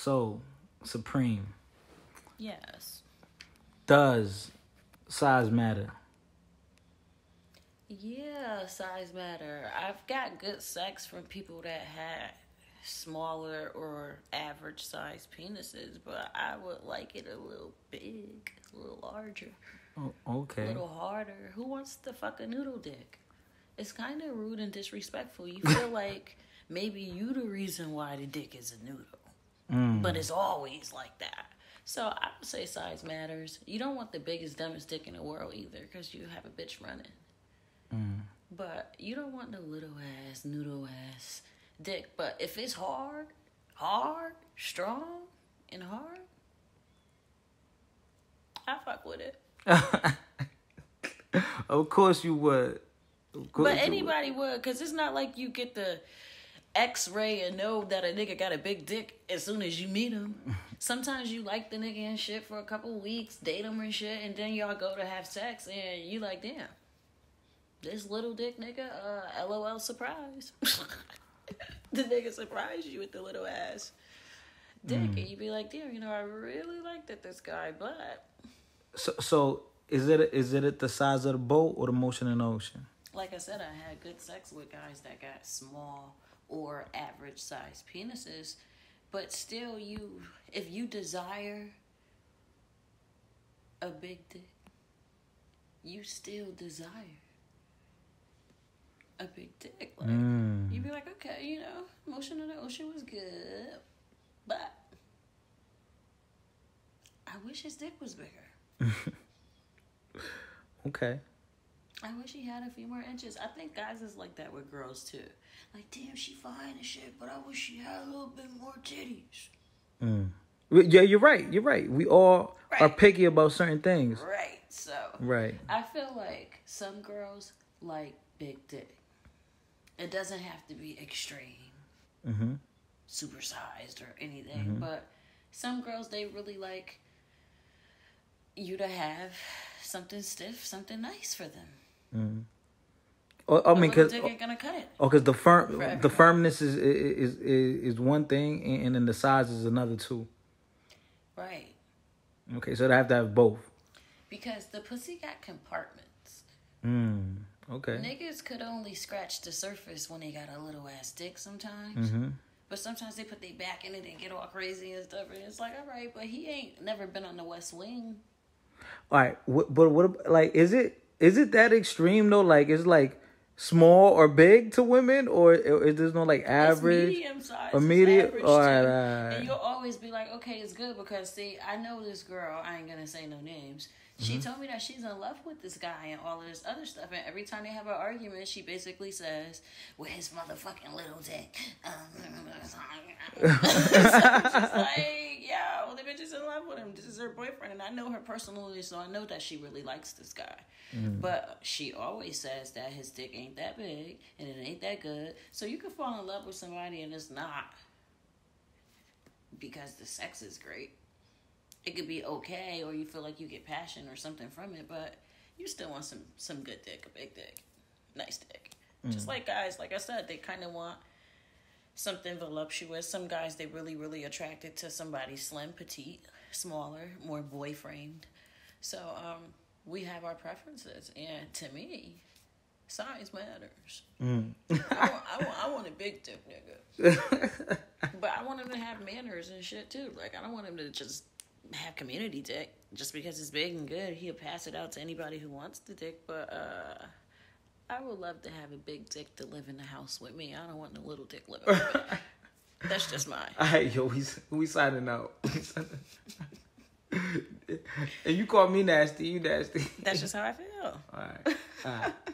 So, Supreme, Yes. does size matter? Yeah, size matter. I've got good sex from people that had smaller or average size penises, but I would like it a little big, a little larger, Oh, a little harder. Who wants to fuck a noodle dick? It's kind of rude and disrespectful. You feel like maybe you the reason why the dick is a noodle, Mm. but it's always like that. So I would say size matters. You don't want the biggest, dumbest dick in the world either, because you have a bitch running. Mm. But you don't want no little ass, noodle ass dick. But if it's hard, hard, strong, and hard, I fuck with it. of course you would. Course But anybody would, because it's not like you get the x ray and know that a nigga got a big dick as soon as you meet him. Sometimes you like the nigga and shit for a couple weeks, date him and shit, and then y'all go to have sex and you like, damn, this little dick nigga, uh, lol surprise. the nigga surprised you with the little ass dick, and you be like, damn, you know, I really liked it, this guy, but So, so is it is it the size of the boat or the motion in the ocean? like I said, I had good sex with guys that got small or average size penises, but still, you if you desire a big dick, you still desire a big dick. Like Mm. you'd be like, okay, you know, motion in the ocean was good, but I wish his dick was bigger. Okay. I wish he had a few more inches. I think guys is like that with girls too. Like, damn, she fine and shit, but I wish she had a little bit more titties. Mm. Yeah, you're right. You're right. We all are picky about certain things. Right. So Right. I feel like some girls like big dick. It doesn't have to be extreme, Mm-hmm. supersized or anything, but some girls they really like you to have something stiff, something nice for them. Oh, I mean, cause gonna cut it. oh, cause the firm the firmness is is is is one thing, and, then the size is another too. Right. Okay, so they have to have both. Because the pussy got compartments. Mm. Okay. Niggas could only scratch the surface when they got a little ass dick sometimes. Mm-hmm. But sometimes they put their back in it and get all crazy and stuff. And it's like, all right, but he ain't never been on the West Wing. All right, what, but what like is it is it that extreme though? Like is like small or big to women, or is there no like average? It's medium size. or it's medium- all right, all right. And you'll always be like, okay, it's good because see, I know this girl. I ain't gonna say no names. She Mm-hmm. told me that she's in love with this guy and all of this other stuff. And every time they have an argument, she basically says, "With his motherfucking little dick." so it's just like, yo, the bitch is in love with him. This is her boyfriend, and I know her personally, so I know that she really likes this guy. Mm-hmm. But she always says that his dick ain't that big and it ain't that good. So you can fall in love with somebody and it's not because the sex is great. It could be okay, or you feel like you get passion or something from it, but you still want some some good dick, a big dick, nice dick. Just mm. like guys, like I said, they kind of want something voluptuous. Some guys they really really attracted to somebody slim, petite, smaller, more boy framed. So um, we have our preferences, and to me, size matters. Mm. I, want, I, want, I want a big dick nigga, but I want him to have manners and shit too. Like I don't want him to just have community dick just because it's big and good. He'll pass it out to anybody who wants the dick, but uh. I would love to have a big dick to live in the house with me. I don't want no little dick living with me. That's just mine. All right, yo, we we signing out. And you call me nasty, you nasty. That's just how I feel. All right, all right.